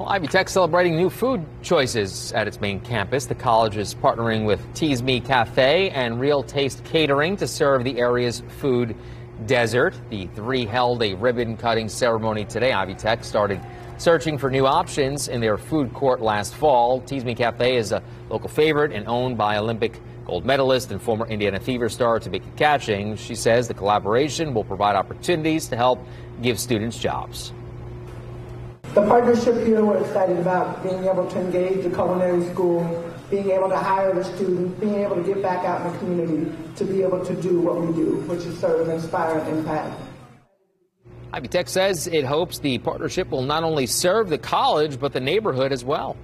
Well, Ivy Tech celebrating new food choices at its main campus. The college is partnering with Tea's Me Cafe and Real Taste Catering to serve the area's food desert. The three held a ribbon cutting ceremony today. Ivy Tech started searching for new options in their food court last fall. Tea's Me Cafe is a local favorite and owned by Olympic gold medalist and former Indiana Fever star Tamika Catchings. She says the collaboration will provide opportunities to help give students jobs. The partnership here, we're excited about being able to engage the culinary school, being able to hire the students, being able to get back out in the community to be able to do what we do, which is serve, inspire, and impact. Ivy Tech says it hopes the partnership will not only serve the college, but the neighborhood as well.